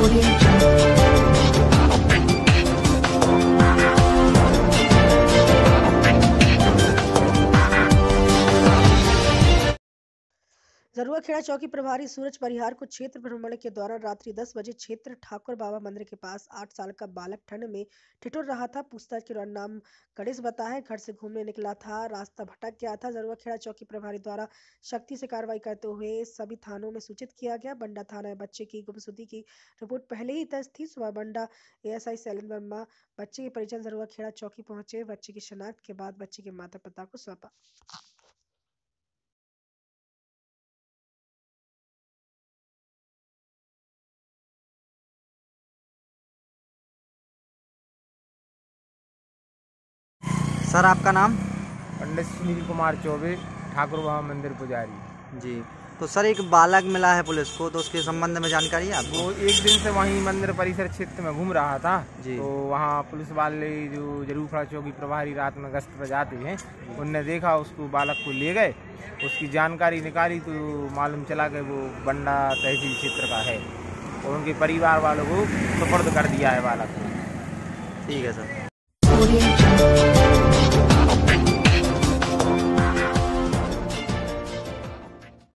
我连。जरुआ खेड़ा चौकी प्रभारी सूरज परिहार को क्षेत्र भ्रमण के दौरान रात्रि 10 बजे क्षेत्र ठाकुर बाबा मंदिर के पास आठ साल का बालक ठंड में ठिठुर रहा था। पूछताछ के दौरान नाम गणेश बताया घर से घूमने निकला था, रास्ता भटक गया था। जरुआ खेड़ा चौकी प्रभारी द्वारा शक्ति से कार्रवाई करते हुए सभी थानों में सूचित किया गया। बंडा थाना में बच्चे की गुमशुदगी की रिपोर्ट पहले ही दर्ज थी। सुबह बंडा एएसआई शैलेंद्र वर्मा, बच्चे के परिजन जरुआ खेड़ा चौकी पहुँचे। बच्चे की शनाख्त के बाद बच्चे के माता पिता को सौंपा। सर आपका नाम? पंडित सुनील कुमार चौबे ठाकुर बाबा मंदिर पुजारी। जी तो सर एक बालक मिला है पुलिस को तो उसके संबंध में जानकारी है आपको? वो एक दिन से वहीं मंदिर परिसर क्षेत्र में घूम रहा था जी। तो वहाँ पुलिस वाले जो ज़रूर खड़ा चौकी प्रभारी रात में गश्त पर जाते हैं उनने देखा उसको बालक को ले गए उसकी जानकारी निकाली तो मालूम चला कि वो बंडा तहसील क्षेत्र का है और उनके परिवार वालों को सुपर्द कर दिया है बालक को। ठीक है सर।